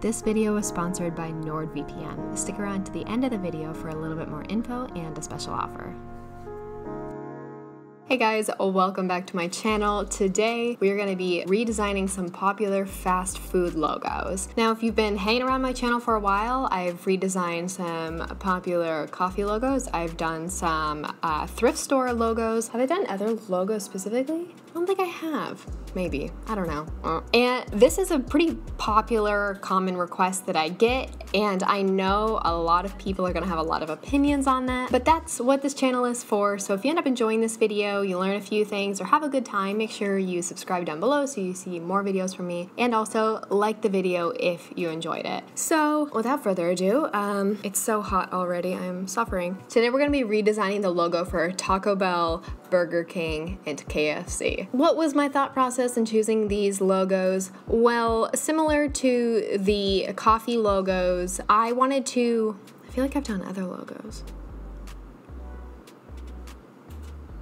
This video was sponsored by NordVPN. Stick around to the end of the video for a little bit more info and a special offer. Hey guys, welcome back to my channel. Today we are going to be redesigning some popular fast food logos. Now if you've been hanging around my channel for a while, I've redesigned some popular coffee logos. I've done some uh, thrift store logos. Have I done other logos specifically? Don't think I have. Maybe. I don't know. Uh, and this is a pretty popular common request that I get and I know a lot of people are to have a lot of opinions on that, but that's what this channel is for. So if you end up enjoying this video, you learn a few things or have a good time, make sure you subscribe down below so you see more videos from me and also like the video if you enjoyed it. So without further ado, um, it's so hot already. I'm suffering. Today we're to be redesigning the logo for Taco Bell, Burger King, and KFC. What was my thought process in choosing these logos? Well, similar to the coffee logos, I wanted to, I feel like I've done other logos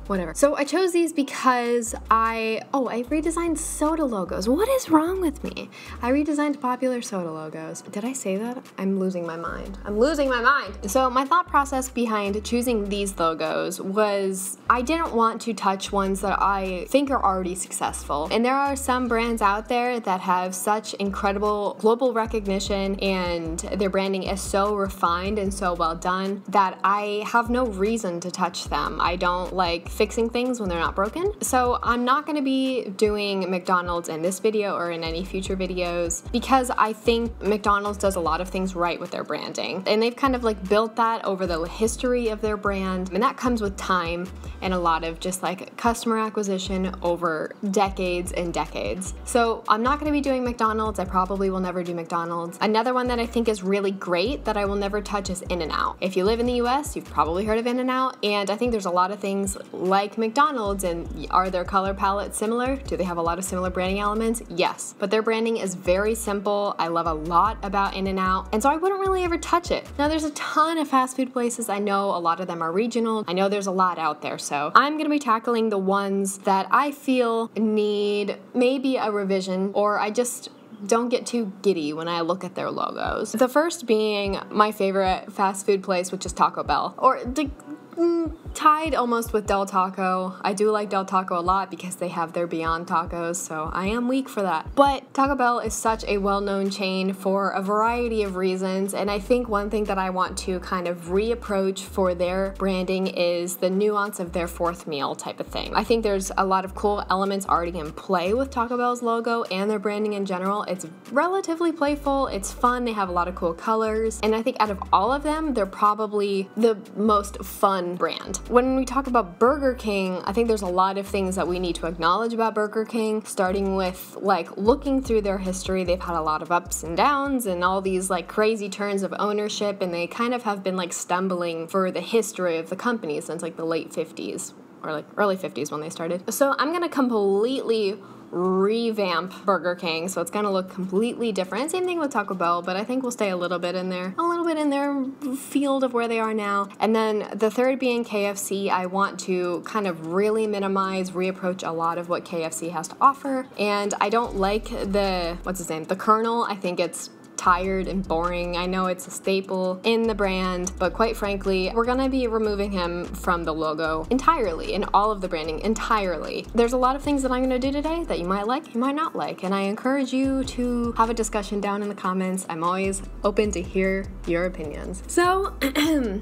whatever. So I chose these because I, oh, I redesigned soda logos. What is wrong with me? I redesigned popular soda logos. Did I say that? I'm losing my mind. I'm losing my mind. So my thought process behind choosing these logos was I didn't want to touch ones that I think are already successful. And there are some brands out there that have such incredible global recognition and their branding is so refined and so well done that I have no reason to touch them. I don't like fixing things when they're not broken. So I'm not gonna be doing McDonald's in this video or in any future videos because I think McDonald's does a lot of things right with their branding. And they've kind of like built that over the history of their brand. And that comes with time and a lot of just like customer acquisition over decades and decades. So I'm not gonna be doing McDonald's. I probably will never do McDonald's. Another one that I think is really great that I will never touch is In-N-Out. If you live in the US, you've probably heard of In-N-Out. And I think there's a lot of things like McDonald's and are their color palettes similar? Do they have a lot of similar branding elements? Yes, but their branding is very simple. I love a lot about In-N-Out, and so I wouldn't really ever touch it. Now there's a ton of fast food places. I know a lot of them are regional. I know there's a lot out there, so I'm gonna be tackling the ones that I feel need maybe a revision or I just don't get too giddy when I look at their logos. The first being my favorite fast food place, which is Taco Bell. Or the Mm, tied almost with Del Taco. I do like Del Taco a lot because they have their Beyond Tacos, so I am weak for that. But Taco Bell is such a well-known chain for a variety of reasons, and I think one thing that I want to kind of reapproach for their branding is the nuance of their fourth meal type of thing. I think there's a lot of cool elements already in play with Taco Bell's logo and their branding in general. It's relatively playful, it's fun, they have a lot of cool colors, and I think out of all of them, they're probably the most fun fun brand. When we talk about Burger King, I think there's a lot of things that we need to acknowledge about Burger King, starting with like looking through their history. They've had a lot of ups and downs and all these like crazy turns of ownership, and they kind of have been like stumbling for the history of the company since like the late 50s or like early 50s when they started. So I'm gonna completely revamp Burger King, so it's gonna look completely different. Same thing with Taco Bell, but I think we'll stay a little bit in there, a little bit in their field of where they are now. And then the third being KFC, I want to kind of really minimize, reapproach a lot of what KFC has to offer. And I don't like the, what's his name, the Colonel. I think it's tired and boring. I know it's a staple in the brand, but quite frankly, we're gonna be removing him from the logo entirely, in all of the branding entirely. There's a lot of things that I'm gonna do today that you might like, you might not like, and I encourage you to have a discussion down in the comments. I'm always open to hear your opinions. So,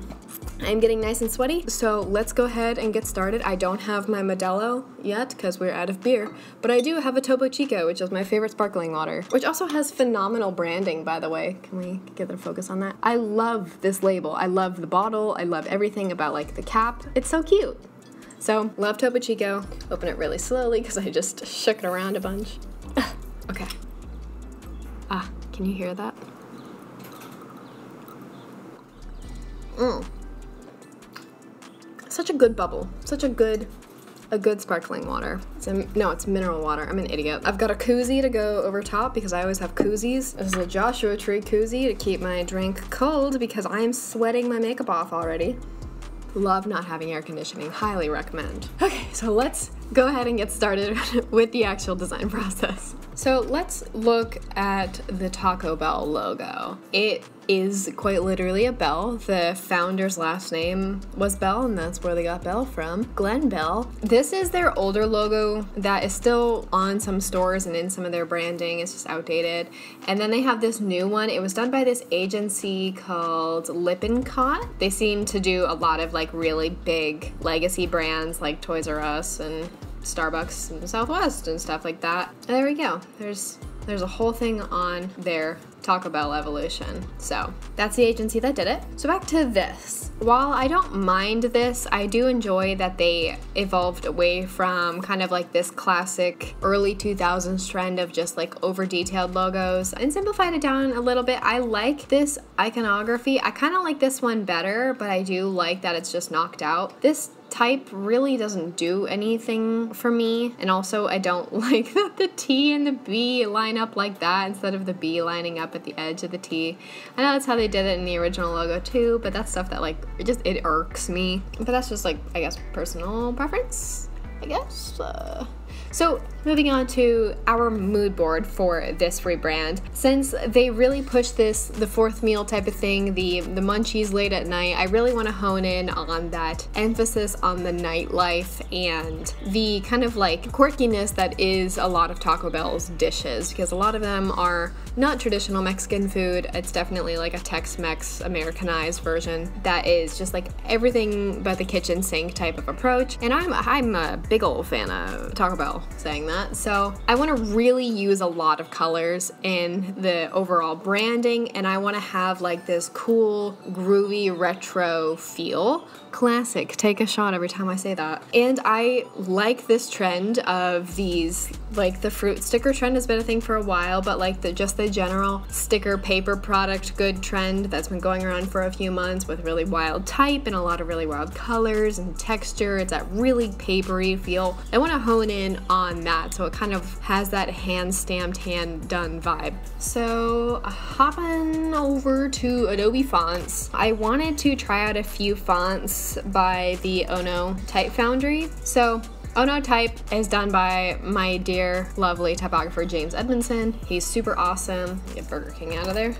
I'm getting nice and sweaty, so let's go ahead and get started. I don't have my Modelo yet because we're out of beer, but I do have a Topo Chico, which is my favorite sparkling water, which also has phenomenal branding, by the way. Can we get the focus on that? I love this label. I love the bottle. I love everything about like the cap. It's so cute. So, love Topo Chico. Open it really slowly because I just shook it around a bunch. okay. Ah, can you hear that? Mmm such a good bubble. Such a good a good sparkling water. It's a, no, it's mineral water. I'm an idiot. I've got a koozie to go over top because I always have koozies. This is a Joshua Tree koozie to keep my drink cold because I'm sweating my makeup off already. Love not having air conditioning. Highly recommend. Okay, so let's go ahead and get started with the actual design process. So let's look at the Taco Bell logo. It is quite literally a Bell. The founder's last name was Bell, and that's where they got Bell from. Glen Bell. This is their older logo that is still on some stores and in some of their branding. It's just outdated. And then they have this new one. It was done by this agency called Lippincott. They seem to do a lot of like really big legacy brands like Toys R Us and Starbucks in the Southwest and stuff like that. There we go. There's there's a whole thing on their Taco Bell evolution. So that's the agency that did it. So back to this. While I don't mind this, I do enjoy that they evolved away from kind of like this classic early 2000s trend of just like over detailed logos and simplified it down a little bit. I like this iconography. I kind of like this one better, but I do like that it's just knocked out. This type really doesn't do anything for me. And also, I don't like that the T and the B line up like that instead of the B lining up at the edge of the T. I know that's how they did it in the original logo too, but that's stuff that like, it just, it irks me. But that's just like, I guess, personal preference, I guess. Uh, so moving on to our mood board for this rebrand. Since they really push this, the fourth meal type of thing, the, the munchies late at night, I really want to hone in on that emphasis on the nightlife and the kind of like quirkiness that is a lot of Taco Bell's dishes because a lot of them are not traditional Mexican food. It's definitely like a Tex-Mex Americanized version that is just like everything but the kitchen sink type of approach. And I'm, I'm a big old fan of Taco Bell saying that. So I want to really use a lot of colors in the overall branding and I want to have like this cool, groovy, retro feel. Classic. Take a shot every time I say that. And I like this trend of these, like the fruit sticker trend has been a thing for a while, but like the just the general sticker paper product good trend that's been going around for a few months with really wild type and a lot of really wild colors and texture. It's that really papery feel. I want to hone in on that so it kind of has that hand stamped, hand done vibe. So hopping over to Adobe Fonts, I wanted to try out a few fonts by the Ono Type Foundry. So Ono Type is done by my dear, lovely typographer James Edmondson. He's super awesome. Get Burger King out of there.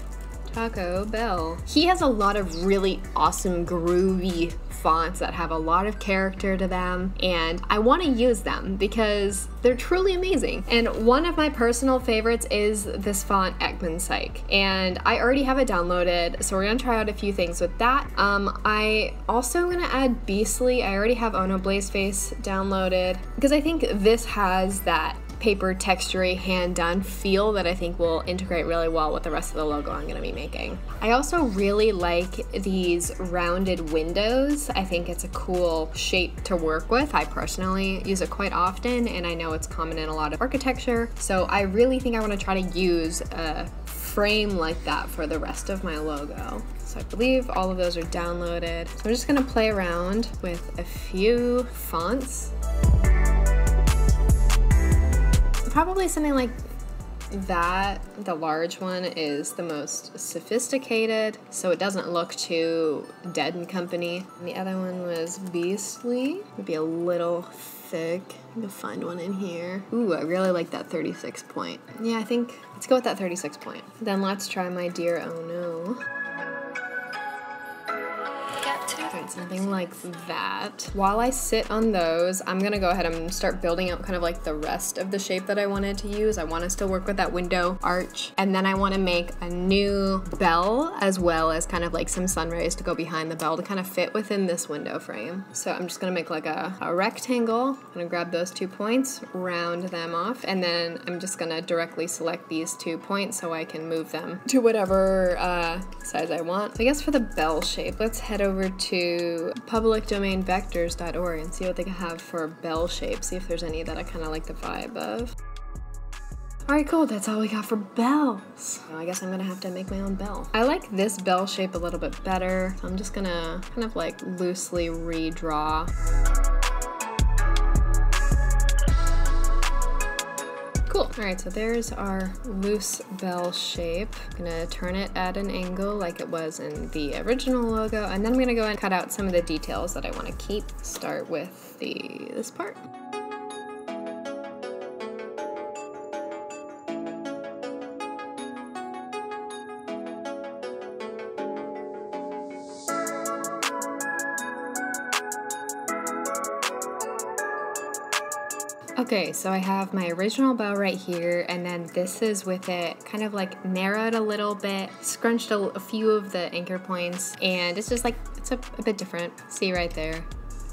Taco Bell. He has a lot of really awesome, groovy fonts that have a lot of character to them, and I want to use them because they're truly amazing. And one of my personal favorites is this font Eckmannpsych, and I already have it downloaded, so we're gonna try out a few things with that. Um, I also gonna add Beastly. I already have Ono Blaze Face downloaded because I think this has that paper textury hand done feel that I think will integrate really well with the rest of the logo I'm going to be making. I also really like these rounded windows. I think it's a cool shape to work with. I personally use it quite often and I know it's common in a lot of architecture. So I really think I want to try to use a frame like that for the rest of my logo. So I believe all of those are downloaded. So I'm just gonna play around with a few fonts probably something like that, the large one, is the most sophisticated, so it doesn't look too Dead and Company. And the other one was Beastly, be a little thick. Gonna find one in here. Ooh, I really like that 36 point. Yeah, I think let's go with that 36 point. Then let's try my dear oh no something like that. While I sit on those, I'm gonna go ahead and start building out kind of like the rest of the shape that I wanted to use. I wanna still work with that window arch. And then I wanna make a new bell as well as kind of like some sun rays to go behind the bell to kind of fit within this window frame. So I'm just gonna make like a, a rectangle. I'm gonna grab those two points, round them off, and then I'm just gonna directly select these two points so I can move them to whatever uh, size I want. So I guess for the bell shape, let's head over to publicdomainvectors.org and see what they can have for bell shape. See if there's any that I kind of like the vibe of. Alright, cool, that's all we got for bells. I guess I'm gonna have to make my own bell. I like this bell shape a little bit better. I'm just gonna kind of like loosely redraw. Cool. All right, so there's our loose bell shape. I'm gonna turn it at an angle like it was in the original logo, and then I'm gonna go and cut out some of the details that I wanna keep. Start with the this part. Okay, so I have my original bow right here, and then this is with it kind of like narrowed a little bit, scrunched a, a few of the anchor points, and it's just like, it's a, a bit different. See right there,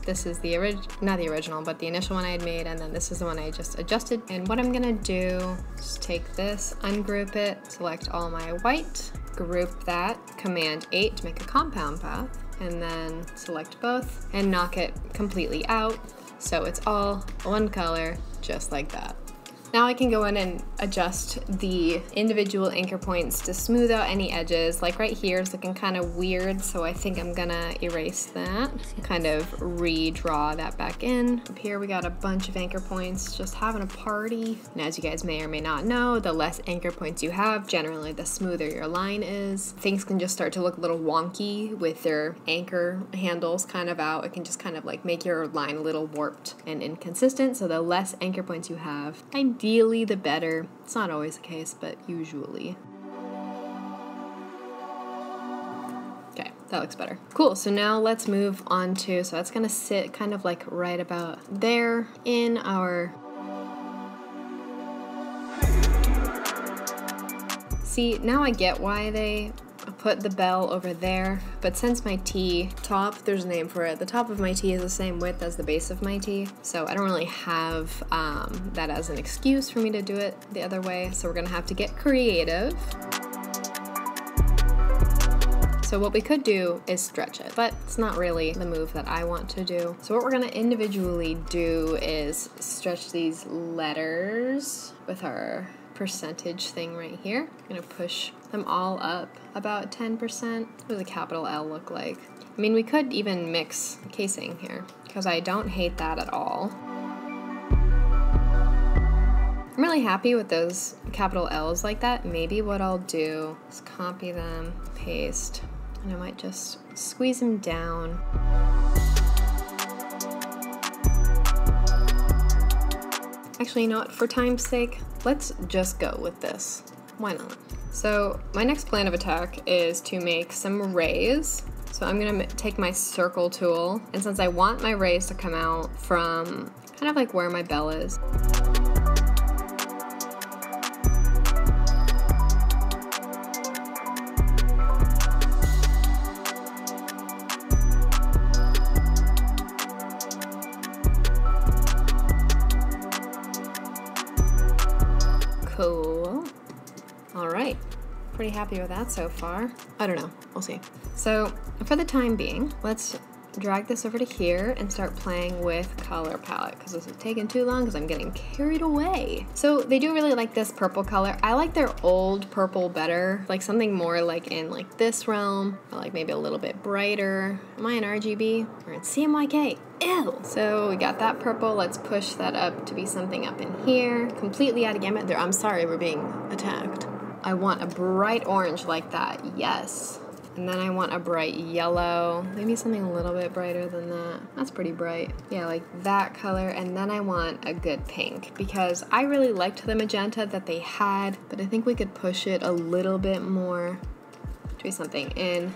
this is the original, not the original, but the initial one I had made, and then this is the one I just adjusted. And what I'm gonna do is take this, ungroup it, select all my white, group that, Command 8 to make a compound path, and then select both and knock it completely out so it's all one color, just like that. Now I can go in and adjust the individual anchor points to smooth out any edges. Like right here is looking kind of weird, so I think I'm gonna erase that. Kind of redraw that back in. Up here we got a bunch of anchor points, just having a party. And as you guys may or may not know, the less anchor points you have, generally the smoother your line is. Things can just start to look a little wonky with their anchor handles kind of out. It can just kind of like make your line a little warped and inconsistent, so the less anchor points you have, I'm ideally the better. It's not always the case, but usually. Okay, that looks better. Cool, so now let's move on to, so that's gonna sit kind of like right about there in our See, now I get why they put the bell over there, but since my T top, there's a name for it, the top of my T is the same width as the base of my T, so I don't really have um, that as an excuse for me to do it the other way, so we're gonna have to get creative. So what we could do is stretch it, but it's not really the move that I want to do. So what we're gonna individually do is stretch these letters with our percentage thing right here. I'm gonna push them all up about 10%. What does a capital L look like? I mean, we could even mix casing here because I don't hate that at all. I'm really happy with those capital L's like that. Maybe what I'll do is copy them, paste, and I might just squeeze them down. Actually, you know what? For time's sake, let's just go with this. Why not? So my next plan of attack is to make some rays. So I'm gonna take my circle tool, and since I want my rays to come out from kind of like where my bell is, happy with that so far. I don't know, we'll see. So for the time being, let's drag this over to here and start playing with color palette because this is taking too long because I'm getting carried away. So they do really like this purple color. I like their old purple better, like something more like in like this realm, or like maybe a little bit brighter. Am I in RGB or in CMYK? Ew. So we got that purple. Let's push that up to be something up in here. Completely out of gamut there. I'm sorry, we're being attacked. I want a bright orange like that, yes. And then I want a bright yellow, maybe something a little bit brighter than that. That's pretty bright. Yeah, like that color. And then I want a good pink because I really liked the magenta that they had, but I think we could push it a little bit more to something in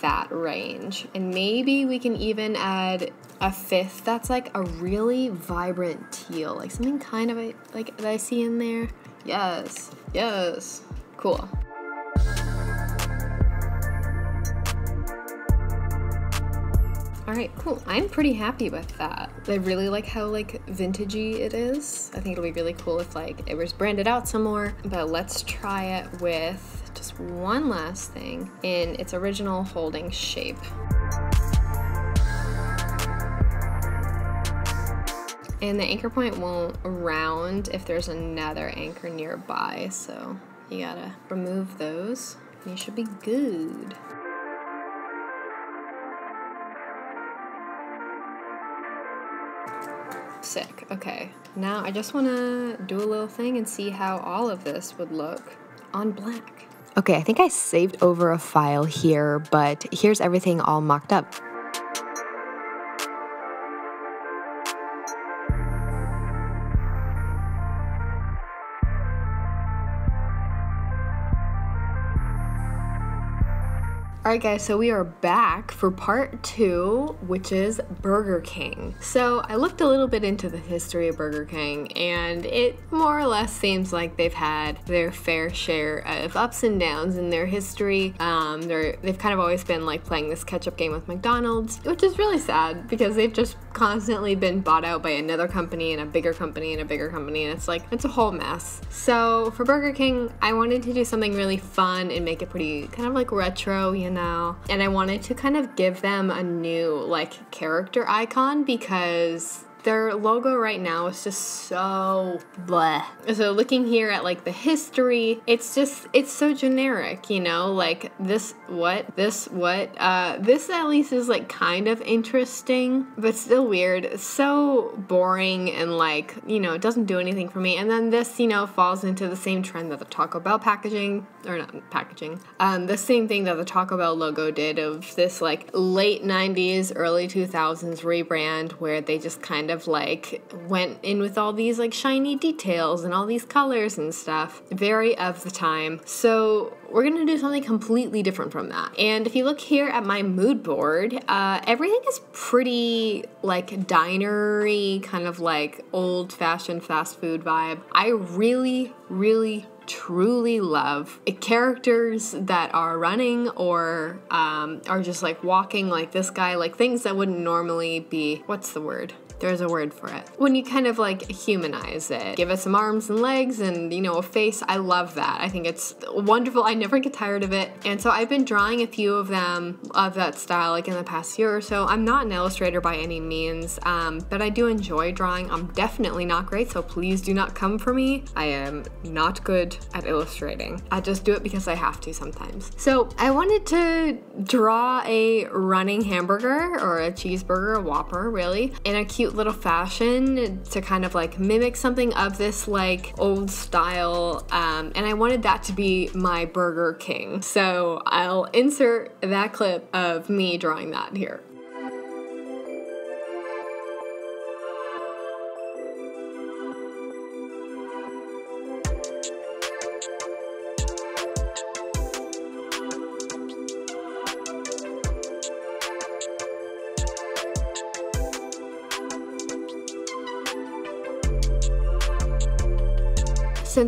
that range. And maybe we can even add a fifth that's like a really vibrant teal, like something kind of like that I see in there. Yes, yes. Cool. All right, cool. I'm pretty happy with that. I really like how like vintagey it is. I think it'll be really cool if like it was branded out some more, but let's try it with just one last thing in its original holding shape. And the anchor point won't round if there's another anchor nearby, so you gotta remove those you should be good. Sick. Okay, now I just wanna do a little thing and see how all of this would look on black. Okay, I think I saved over a file here, but here's everything all mocked up. Alright guys, so we are back for part two, which is Burger King. So I looked a little bit into the history of Burger King and it more or less seems like they've had their fair share of ups and downs in their history. Um, they're, they've kind of always been like playing this catch-up game with McDonald's, which is really sad because they've just constantly been bought out by another company and a bigger company and a bigger company and it's like, it's a whole mess. So for Burger King, I wanted to do something really fun and make it pretty kind of like retro, you know, And I wanted to kind of give them a new like character icon because their logo right now is just so blah. So looking here at like the history, it's just it's so generic, you know, like this what, this what, uh this at least is like kind of interesting, but still weird. So boring and like, you know, it doesn't do anything for me. And then this, you know, falls into the same trend that the Taco Bell packaging or not packaging. Um the same thing that the Taco Bell logo did of this like late 90s, early 2000s rebrand where they just kind of of like went in with all these like shiny details and all these colors and stuff. Very of the time. So we're gonna do something completely different from that. And if you look here at my mood board, uh, everything is pretty like dinery, kind of like old fashioned fast food vibe. I really, really truly love characters that are running or um, are just like walking like this guy, like things that wouldn't normally be, what's the word? There's a word for it. When you kind of like humanize it, give it some arms and legs and, you know, a face. I love that. I think it's wonderful. I never get tired of it. And so I've been drawing a few of them of that style like in the past year or so. I'm not an illustrator by any means, um, but I do enjoy drawing. I'm definitely not great, so please do not come for me. I am not good at illustrating. I just do it because I have to sometimes. So I wanted to draw a running hamburger or a cheeseburger, a Whopper really, in a cute cute little fashion to kind of like mimic something of this like old style. Um, and I wanted that to be my Burger King. So I'll insert that clip of me drawing that here.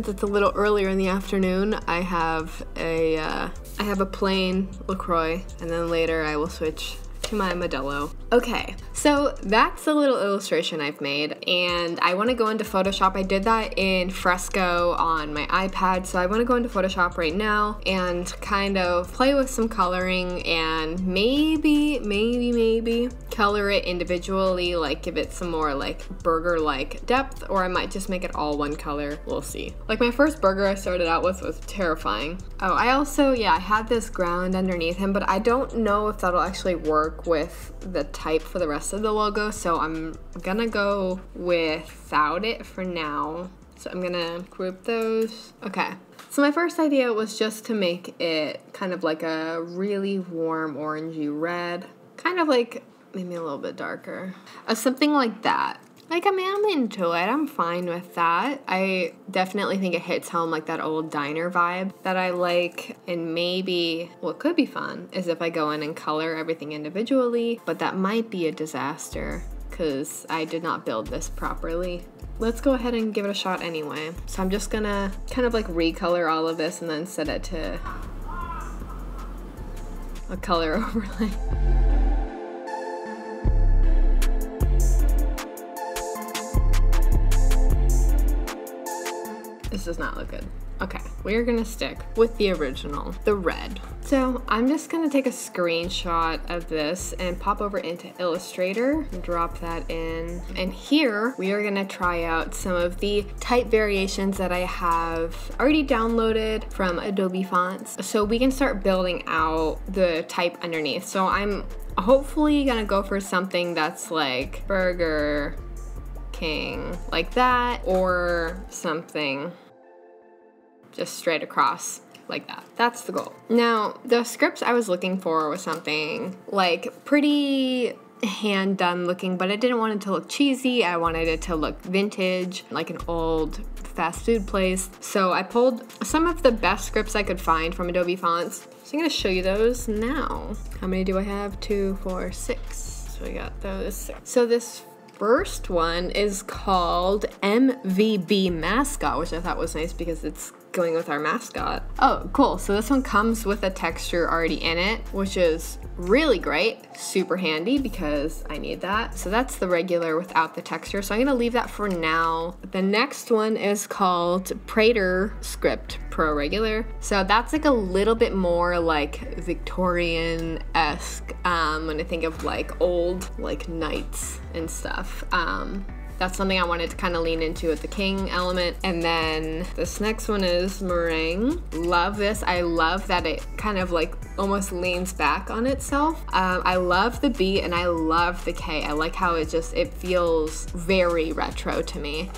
It's a little earlier in the afternoon, I have a uh, I have a plain LaCroix, and then later I will switch to my Modelo. Okay, so that's a little illustration I've made and I want to go into Photoshop. I did that in Fresco on my iPad, so I want to go into Photoshop right now and kind of play with some coloring and maybe, maybe, maybe color it individually, like give it some more like burger-like depth, or I might just make it all one color. We'll see. Like my first burger I started out with was terrifying. Oh, I also, yeah, I had this ground underneath him, but I don't know if that'll actually work with the type for the rest of the logo, so I'm gonna go without it for now. So I'm gonna group those. Okay. So my first idea was just to make it kind of like a really warm orangey red. Kind of like maybe a little bit darker. Uh, something like that. Like, I mean, I'm into it. I'm fine with that. I definitely think it hits home like that old diner vibe that I like. And maybe what could be fun is if I go in and color everything individually, but that might be a disaster because I did not build this properly. Let's go ahead and give it a shot anyway. So I'm just gonna kind of like recolor all of this and then set it to a color overlay. This does not look good. Okay, we're gonna stick with the original, the red. So I'm just gonna take a screenshot of this and pop over into Illustrator, and drop that in. And here we are gonna try out some of the type variations that I have already downloaded from Adobe Fonts. So we can start building out the type underneath. So I'm hopefully gonna go for something that's like Burger King, like that, or something just straight across like that. That's the goal. Now, the scripts I was looking for was something like pretty hand done looking, but I didn't want it to look cheesy. I wanted it to look vintage, like an old fast food place. So I pulled some of the best scripts I could find from Adobe Fonts. So I'm gonna show you those now. How many do I have? Two, four, six. So I got those. six. So this first one is called MVB Mascot, which I thought was nice because it's going with our mascot. Oh, cool. So this one comes with a texture already in it, which is really great, super handy because I need that. So that's the regular without the texture. So I'm gonna leave that for now. The next one is called Prater Script Pro Regular. So that's like a little bit more like Victorian-esque um, when I think of like old like knights and stuff. Um, that's something I wanted to kind of lean into with the king element. And then this next one is meringue. Love this. I love that it kind of like almost leans back on itself. Um, I love the B and I love the K. I like how it just, it feels very retro to me.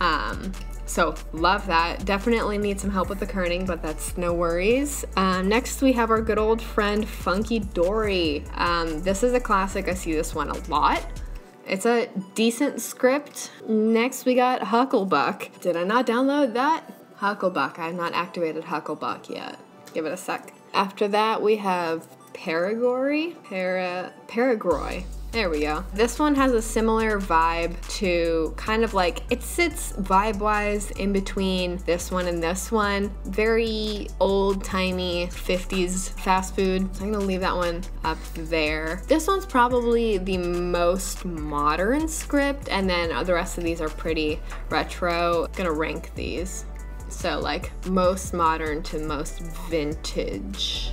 Um, so love that. Definitely need some help with the kerning, but that's no worries. Um, next we have our good old friend Funky Dory. Um, this is a classic. I see this one a lot. It's a decent script. Next, we got Hucklebuck. Did I not download that? Hucklebuck. I have not activated Hucklebuck yet. Give it a sec. After that, we have Paragory? Para... Paragroy. There we go. This one has a similar vibe to kind of like, it sits vibe-wise in between this one and this one. Very old-timey 50s fast food. So I'm gonna leave that one up there. This one's probably the most modern script and then the rest of these are pretty retro. Gonna rank these. So like most modern to most vintage.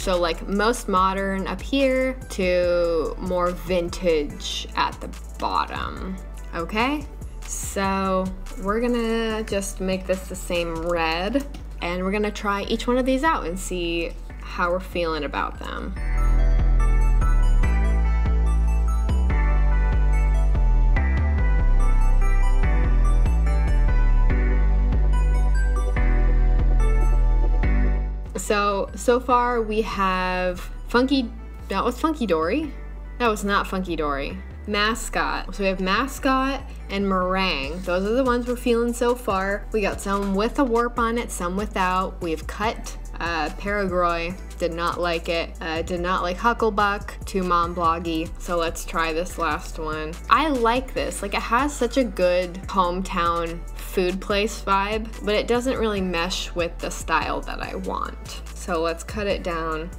So like most modern up here to more vintage at the bottom, okay? So we're gonna just make this the same red and we're gonna try each one of these out and see how we're feeling about them. So, so far we have Funky, that was Funky Dory. That was not Funky Dory. Mascot. So we have Mascot and Meringue. Those are the ones we're feeling so far. We got some with a warp on it, some without. We've cut uh, Paragroy, did not like it. Uh, did not like Hucklebuck, too mom bloggy. So let's try this last one. I like this. Like it has such a good hometown food place vibe, but it doesn't really mesh with the style that I want. So let's cut it down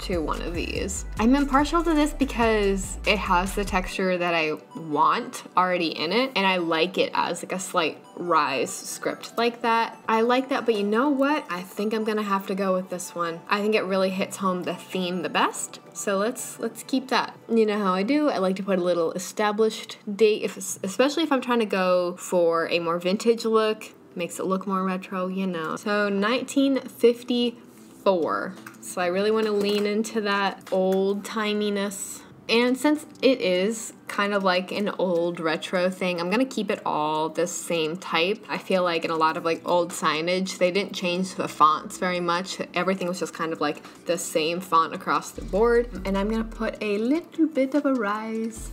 to one of these. I'm impartial to this because it has the texture that I want already in it and I like it as like a slight rise script like that. I like that, but you know what? I think I'm gonna have to go with this one. I think it really hits home the theme the best. So let's let's keep that. You know how I do? I like to put a little established date, if especially if I'm trying to go for a more vintage look. Makes it look more retro, you know. So 1954. So I really want to lean into that old timiness. And since it is kind of like an old retro thing, I'm gonna keep it all the same type. I feel like in a lot of like old signage, they didn't change the fonts very much. Everything was just kind of like the same font across the board. And I'm gonna put a little bit of a rise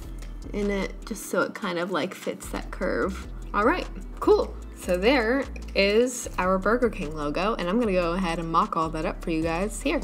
in it just so it kind of like fits that curve. All right, cool. So there is our Burger King logo, and I'm gonna go ahead and mock all that up for you guys here.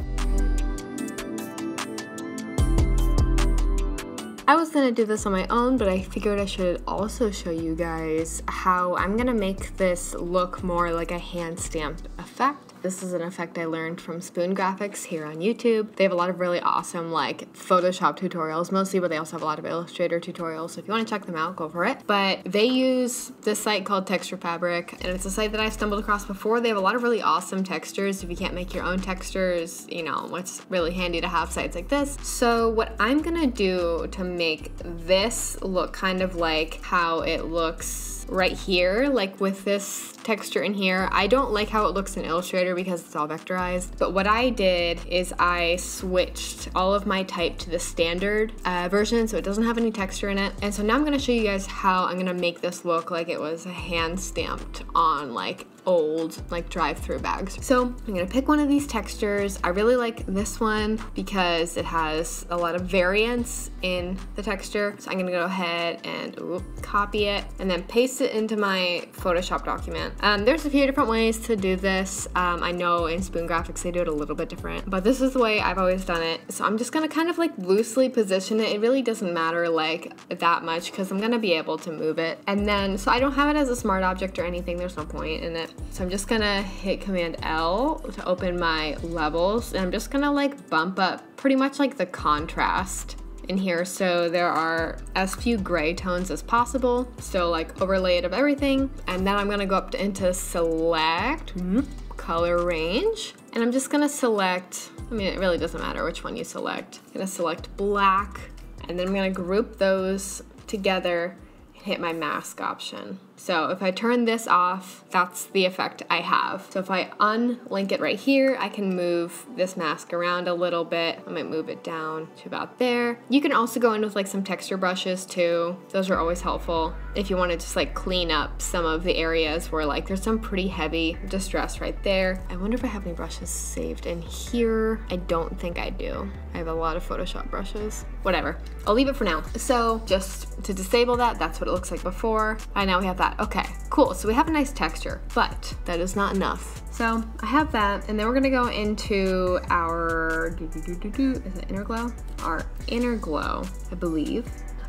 I was gonna do this on my own, but I figured I should also show you guys how I'm gonna make this look more like a hand stamped effect. This is an effect I learned from Spoon Graphics here on YouTube. They have a lot of really awesome like Photoshop tutorials mostly, but they also have a lot of Illustrator tutorials. So if you want to check them out, go for it. But they use this site called Texture Fabrik, and it's a site that I stumbled across before. They have a lot of really awesome textures. If you can't make your own textures, you know, it's really handy to have sites like this. So what I'm gonna do to make this look kind of like how it looks right here, like with this texture in here. I don't like how it looks in Illustrator because it's all vectorized, but what I did is I switched all of my type to the standard uh, version so it doesn't have any texture in it. And so now I'm gonna show you guys how I'm gonna make this look like it was hand stamped on like old like drive-through bags. So I'm gonna pick one of these textures. I really like this one because it has a lot of variance in the texture. So I'm gonna go ahead and copy it and then paste it into my Photoshop document. Um, there's a few different ways to do this. Um, I know in Spoon Graphics they do it a little bit different, but this is the way I've always done it. So I'm just gonna kind of like loosely position it. It really doesn't matter like that much because I'm gonna be able to move it. And then, so I don't have it as a smart object or anything. There's no point in it. So I'm just gonna hit Command L to open my levels. And I'm just gonna like bump up pretty much like the contrast in here. So there are as few gray tones as possible so like overlay it of everything. And then I'm gonna go up to, into select color range. And I'm just gonna select I mean it really doesn't matter which one you select. I'm gonna select black and then I'm gonna group those together and hit my mask option so if I turn this off, that's the effect I have. So if I unlink it right here, I can move this mask around a little bit. I might move it down to about there. You can also go in with like some texture brushes too. Those are always helpful if you want to just like clean up some of the areas where like there's some pretty heavy distress right there. I wonder if I have any brushes saved in here. I don't think I do. I have a lot of Photoshop brushes. Whatever, I'll leave it for now. So just to disable that, that's what it looks like before. And now we have that that. Okay, cool. So we have a nice texture, but that is not enough. So I have that, and then we're gonna go into our, doo -doo -doo is it inner glow? Our inner glow, I believe.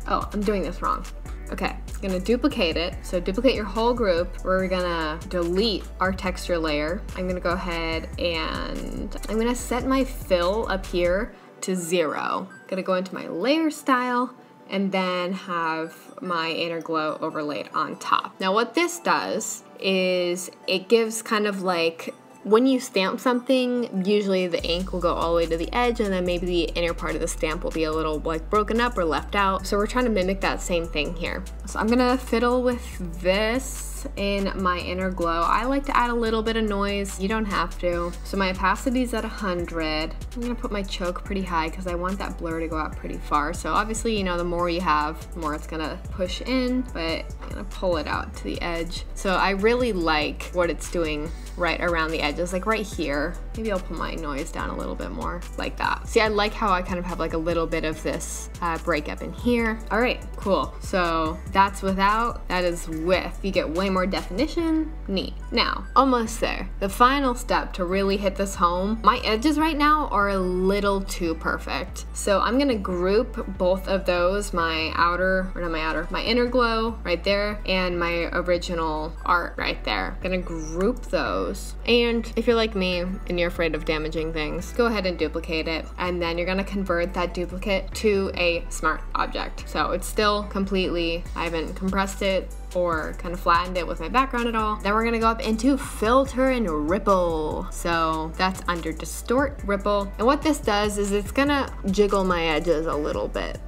Oh, I'm doing this wrong. Okay, gonna duplicate it. So duplicate your whole group. We're gonna delete our texture layer. I'm gonna go ahead and I'm gonna set my fill up here to zero. Gonna go into my layer style and then have my inner glow overlaid on top. Now what this does is it gives kind of like when you stamp something, usually the ink will go all the way to the edge and then maybe the inner part of the stamp will be a little like broken up or left out. So we're trying to mimic that same thing here. So I'm gonna fiddle with this in my inner glow. I like to add a little bit of noise. You don't have to. So my opacity is at 100. I'm gonna put my choke pretty high because I want that blur to go out pretty far. So obviously, you know, the more you have, the more it's gonna push in, but I'm gonna pull it out to the edge. So I really like what it's doing right around the edges, like right here. Maybe I'll put my noise down a little bit more, like that. See, I like how I kind of have like a little bit of this uh, breakup in here. All right, cool. So that's without, that is with. You get way more definition, neat. Now, almost there. The final step to really hit this home, my edges right now are a little too perfect. So I'm gonna group both of those, my outer, or not my outer, my inner glow right there, and my original art right there. I'm gonna group those. And if you're like me and you're afraid of damaging things, go ahead and duplicate it. And then you're gonna convert that duplicate to a smart object. So it's still completely, I haven't compressed it, or kind of flattened it with my background at all. Then we're gonna go up into filter and ripple. So that's under distort, ripple. And what this does is it's gonna jiggle my edges a little bit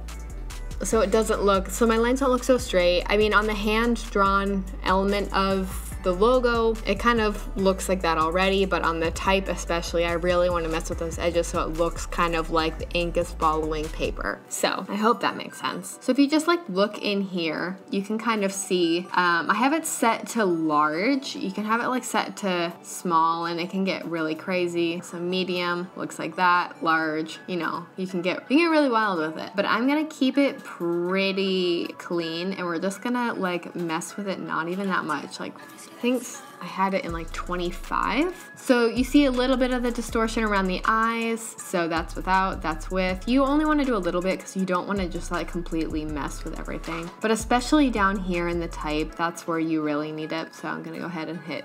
so it doesn't look, so my lines don't look so straight. I mean, on the hand drawn element of the logo, it kind of looks like that already, but on the type especially, I really want to mess with those edges so it looks kind of like the ink is following paper. So I hope that makes sense. So if you just like look in here, you can kind of see, um, I have it set to large. You can have it like set to small and it can get really crazy. So medium looks like that, large, you know, you can get, you can get really wild with it. But I'm gonna keep it pretty clean and we're just gonna like mess with it not even that much. Like I think I had it in like 25. So you see a little bit of the distortion around the eyes. So that's without, that's with. You only want to do a little bit because you don't want to just like completely mess with everything. But especially down here in the type, that's where you really need it. So I'm gonna go ahead and hit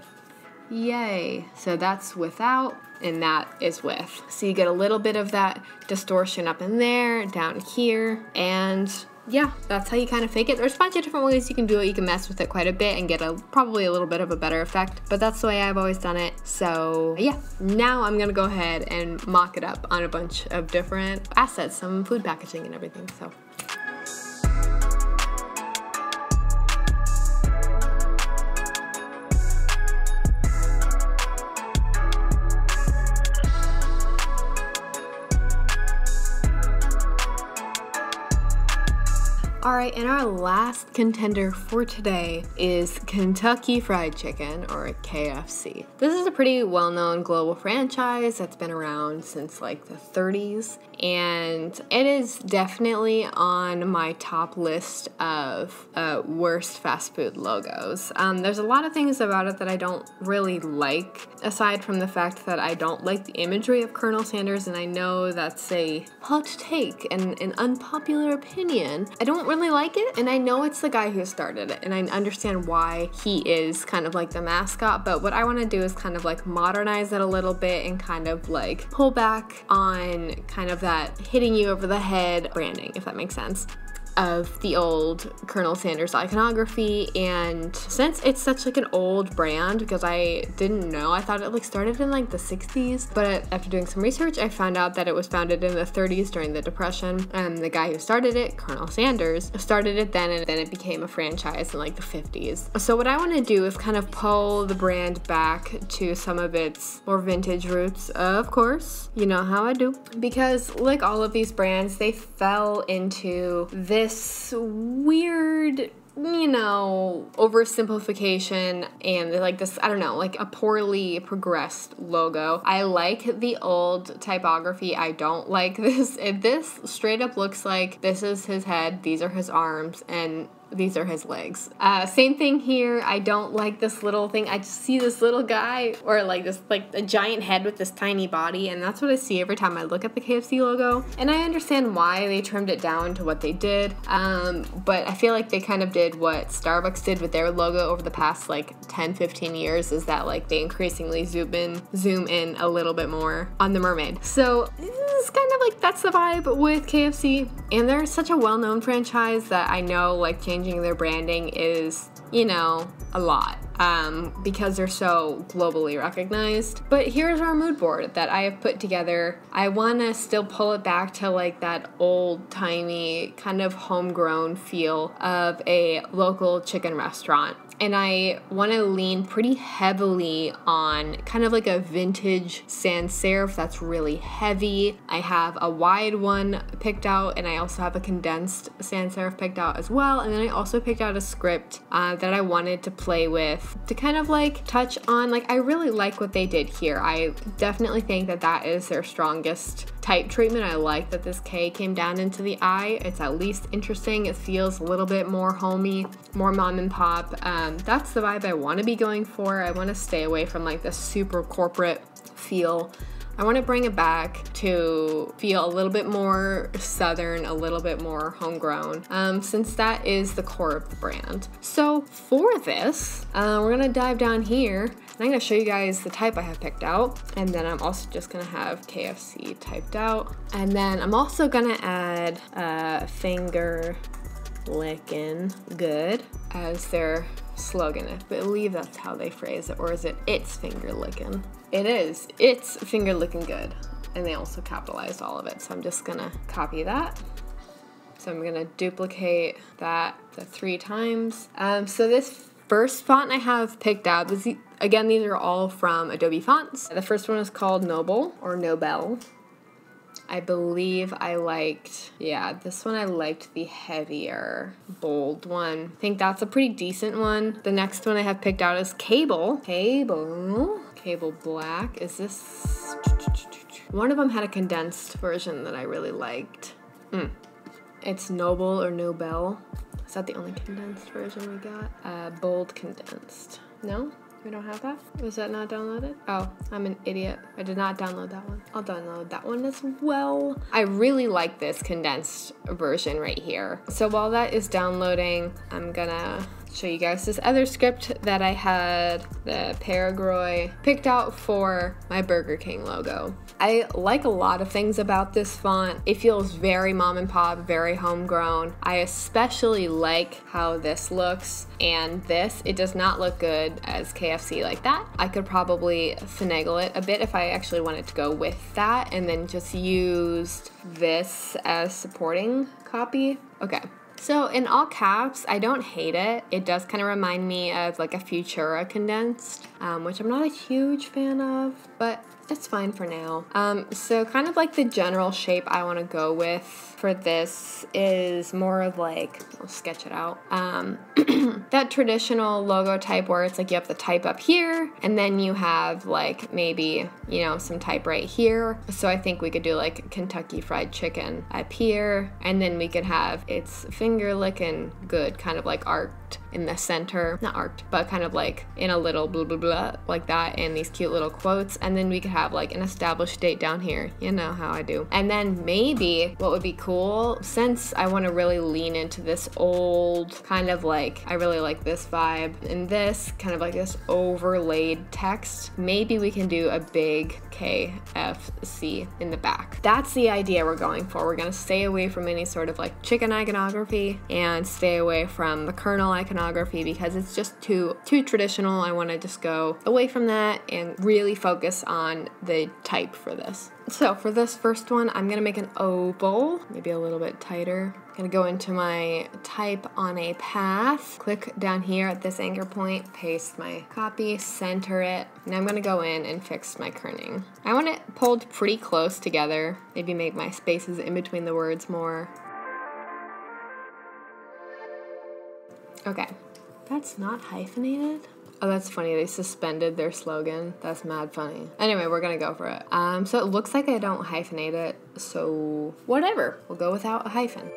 yay. So that's without and that is with. So you get a little bit of that distortion up in there, down here, and yeah, that's how you kind of fake it. There's a bunch of different ways you can do it. You can mess with it quite a bit and get a probably a little bit of a better effect, but that's the way I've always done it. So yeah, now I'm gonna go ahead and mock it up on a bunch of different assets, some food packaging and everything, so. Right, and our last contender for today is Kentucky Fried Chicken or KFC. This is a pretty well known global franchise that's been around since like the 30s, and it is definitely on my top list of uh, worst fast food logos. Um, there's a lot of things about it that I don't really like, aside from the fact that I don't like the imagery of Colonel Sanders, and I know that's a hot take and an unpopular opinion. I don't really like it, and I know it's the guy who started it, and I understand why he is kind of like the mascot, but what I want to do is kind of like modernize it a little bit and kind of like pull back on kind of that hitting you over the head branding, if that makes sense of the old Colonel Sanders iconography and since it's such like an old brand because I didn't know I thought it like started in like the 60s but after doing some research I found out that it was founded in the 30s during the depression and the guy who started it Colonel Sanders started it then and then it became a franchise in like the 50s so what I want to do is kind of pull the brand back to some of its more vintage roots of course. You know how I do. Because like all of these brands they fell into this this weird you know, oversimplification and like this, I don't know, like a poorly progressed logo. I like the old typography. I don't like this. This straight up looks like this is his head, these are his arms, and these are his legs. Uh, same thing here. I don't like this little thing. I just see this little guy or like this like a giant head with this tiny body and that's what I see every time I look at the KFC logo. And I understand why they trimmed it down to what they did. Um, but I feel like they kind of did what Starbucks did with their logo over the past like 10, 15 years is that like they increasingly zoom in, zoom in a little bit more on the mermaid. So it's kind of like that's the vibe with KFC. And they're such a well-known franchise that I know like changing their branding is, you know, a lot. Um, because they're so globally recognized. But here's our mood board that I have put together. I want to still pull it back to like that old timey kind of homegrown feel of a local chicken restaurant and I want to lean pretty heavily on kind of like a vintage sans serif that's really heavy. I have a wide one picked out, and I also have a condensed sans serif picked out as well. And then I also picked out a script uh, that I wanted to play with to kind of like touch on. Like, I really like what they did here. I definitely think that that is their strongest type treatment. I like that this K came down into the eye. It's at least interesting. It feels a little bit more homey, more mom and pop. Um, that's the vibe I want to be going for. I want to stay away from like the super corporate feel. I want to bring it back to feel a little bit more southern, a little bit more homegrown, um, since that is the core of the brand. So for this, uh, we're gonna dive down here and I'm gonna show you guys the type I have picked out, and then I'm also just gonna have KFC typed out, and then I'm also gonna add uh, finger licking good as their slogan. I believe that's how they phrase it, or is it it's finger licking? It is. It's finger licking good. And they also capitalized all of it. So I'm just gonna copy that. So I'm gonna duplicate that the three times. Um, so this first font I have picked out, this, again, these are all from Adobe Fonts. The first one is called Noble or Nobel. I believe I liked, yeah, this one I liked the heavier, bold one. I think that's a pretty decent one. The next one I have picked out is Kabel. Kabel. Kabel Black. Is this. One of them had a condensed version that I really liked. Mm. It's Noble or Nobel. Is that the only condensed version we got? Uh, bold condensed. No? We don't have that? Was that not downloaded? Oh, I'm an idiot. I did not download that one. I'll download that one as well. I really like this condensed version right here. So while that is downloading, I'm gonna show you guys this other script that I had, the Peregroy, picked out for my Burger King logo. I like a lot of things about this font. It feels very mom and pop, very homegrown. I especially like how this looks and this. It does not look good as KFC like that. I could probably finagle it a bit if I actually wanted to go with that and then just used this as supporting copy. Okay, So in all caps, I don't hate it. It does kind of remind me of like a Futura condensed, um, which I'm not a huge fan of, but it's fine for now. Um, so kind of like the general shape I want to go with for this is more of like, I'll sketch it out. Um, that traditional logo type where it's like you have the type up here and then you have like maybe, you know, some type right here. So I think we could do like Kentucky Fried Chicken up here and then we could have it's finger licking good, kind of like arced in the center, not arced, but kind of like in a little blah blah blah like that and these cute little quotes. And then we could have like an established date down here. You know how I do. And then maybe what would be cool, since I want to really lean into this old kind of like, I really like this vibe and this kind of like this overlaid text, maybe we can do a big KFC in the back. That's the idea we're going for. We're gonna stay away from any sort of like chicken iconography and stay away from the Colonel iconography because it's just too too traditional. I want to just go away from that and really focus on the type for this. So for this first one, I'm gonna make an oval, maybe a little bit tighter. I'm gonna go into my type on a path, click down here at this anchor point, paste my copy, center it, and I'm gonna go in and fix my kerning. I want it pulled pretty close together, maybe make my spaces in between the words more. Okay, that's not hyphenated. Oh, that's funny. They suspended their slogan. That's mad funny. Anyway, we're gonna go for it. Um, so it looks like I don't hyphenate it, so whatever. We'll go without a hyphen.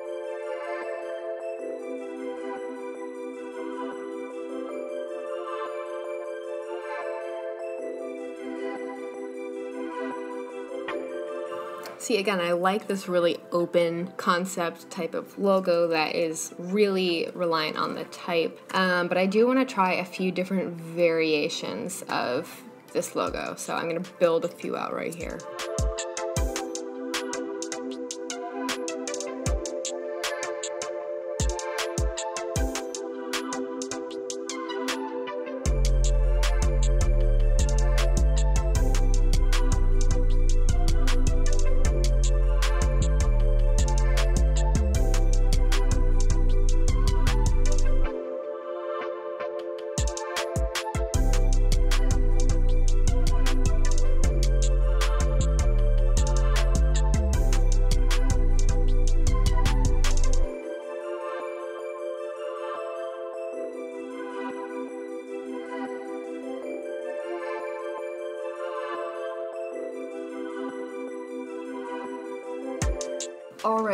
See, again, I like this really open concept type of logo that is really reliant on the type. Um, but I do want to try a few different variations of this logo. So I'm going to build a few out right here.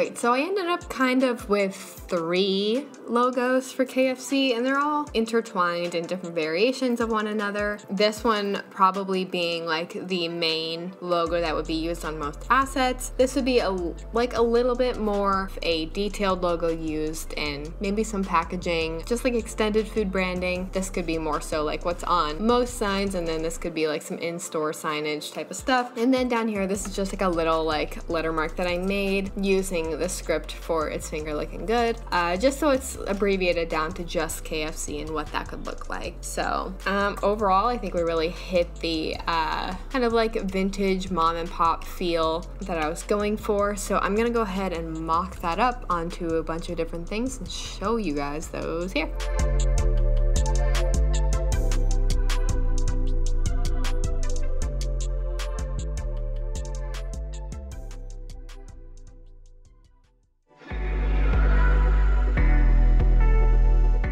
Right, so I ended up kind of with three logos for KFC, and they're all intertwined in different variations of one another. This one probably being like the main logo that would be used on most assets. This would be a like a little bit more a detailed logo used in maybe some packaging, just like extended food branding. This could be more so like what's on most signs, and then this could be like some in-store signage type of stuff. And then down here, this is just like a little like letter mark that I made using the script for It's Finger Looking Good, uh, just so it's abbreviated down to just KFC and what that could look like. So um, overall, I think we really hit the uh, kind of like vintage mom and pop feel that I was going for. So I'm gonna go ahead and mock that up onto a bunch of different things and show you guys those here.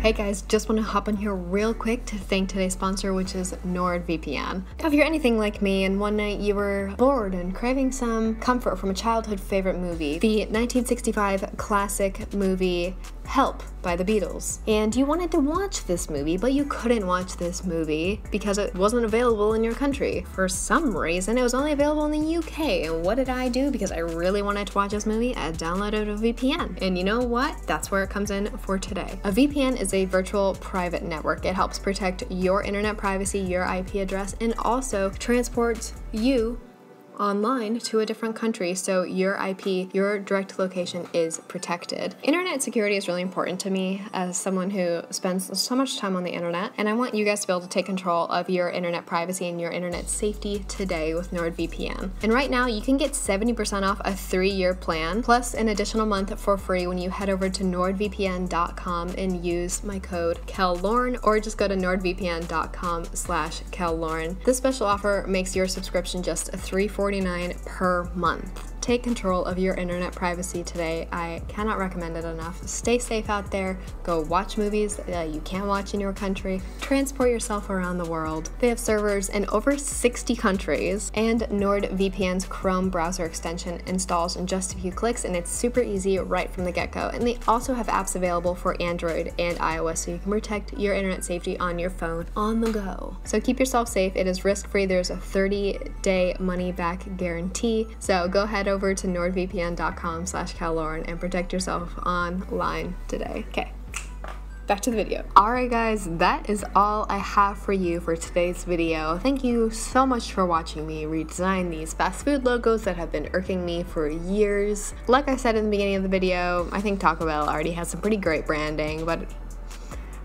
Hey guys, just want to hop on here real quick to thank today's sponsor, which is NordVPN. If you're anything like me and one night you were bored and craving some comfort from a childhood favorite movie, the 1965 classic movie Help by the Beatles. And you wanted to watch this movie, but you couldn't watch this movie because it wasn't available in your country. For some reason, it was only available in the UK. And what did I do? Because I really wanted to watch this movie, I downloaded a VPN. And you know what? That's where it comes in for today. A VPN is a virtual private network. It helps protect your internet privacy, your IP address, and also transports you online to a different country so your IP, your direct location is protected. Internet security is really important to me as someone who spends so much time on the internet, and I want you guys to be able to take control of your internet privacy and your internet safety today with NordVPN. And right now, you can get 70% off a three year plan plus an additional month for free when you head over to nordvpn.com and use my code KELLAUREN or just go to nordvpn.com slash KELLAUREN. This special offer makes your subscription just $349 per month. Take control of your internet privacy today. I cannot recommend it enough. Stay safe out there. Go watch movies that you can't watch in your country. Transport yourself around the world. They have servers in over 60 countries, and NordVPN's Chrome browser extension installs in just a few clicks, and it's super easy right from the get go. And they also have apps available for Android and iOS so you can protect your internet safety on your phone on the go. So keep yourself safe. It is risk free. There's a 30 day money back guarantee. So go ahead over over to nordvpn.com slash kellauren and protect yourself online today. Okay back to the video. Alright guys, that is all I have for you for today's video. Thank you so much for watching me redesign these fast food logos that have been irking me for years. Like I said in the beginning of the video, I think Taco Bell already has some pretty great branding, but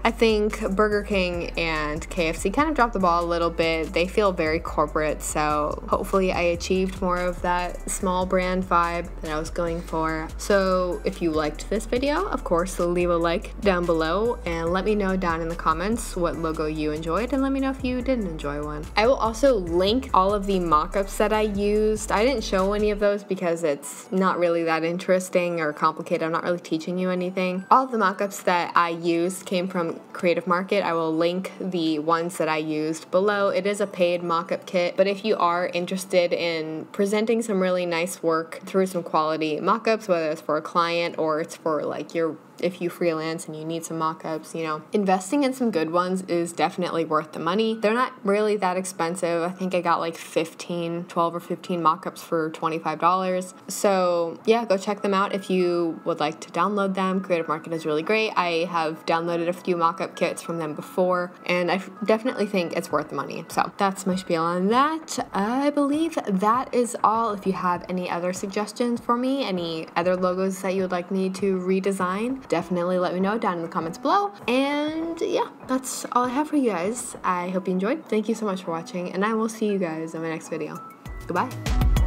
I think Burger King and KFC kind of dropped the ball a little bit. They feel very corporate, so hopefully I achieved more of that small brand vibe that I was going for. So if you liked this video, of course, leave a like down below and let me know down in the comments what logo you enjoyed and let me know if you didn't enjoy one. I will also link all of the mock-ups that I used. I didn't show any of those because it's not really that interesting or complicated. I'm not really teaching you anything. All of the mock-ups that I used came Creative Market. I will link the ones that I used below. It is a paid mockup kit, but if you are interested in presenting some really nice work through some quality mockups, whether it's for a client or it's for like your if you freelance and you need some mock-ups, you know, investing in some good ones is definitely worth the money. They're not really that expensive. I think I got like 15, 12 or 15 mock-ups for $25. So yeah, go check them out if you would like to download them. Creative Market is really great. I have downloaded a few mock-up kits from them before and I definitely think it's worth the money. So that's my spiel on that. I believe that is all. If you have any other suggestions for me, any other logos that you would like me to redesign, definitely let me know down in the comments below. And yeah, that's all I have for you guys. I hope you enjoyed. Thank you so much for watching, and I will see you guys in my next video. Goodbye.